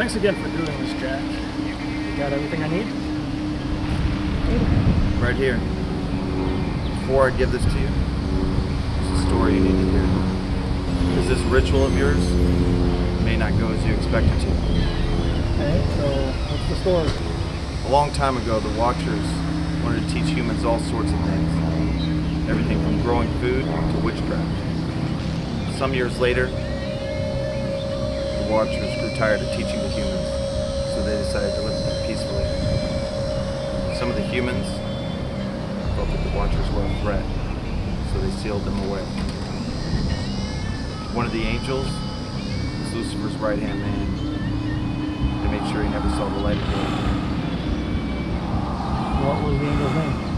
Thanks again for doing this, Jack. You got everything I need? Right here. Before I give this to you, there's a story you need to hear. Because this ritual of yours may not go as you expect it to. Okay, so what's the story? A long time ago, the Watchers wanted to teach humans all sorts of things. Everything from growing food to witchcraft. Some years later, Watchers grew tired of teaching the humans, so they decided to live peacefully. Some of the humans felt that the Watchers were a threat, so they sealed them away. One of the angels was Lucifer's right-hand man. They made sure he never saw the light of day. What was the angel's name?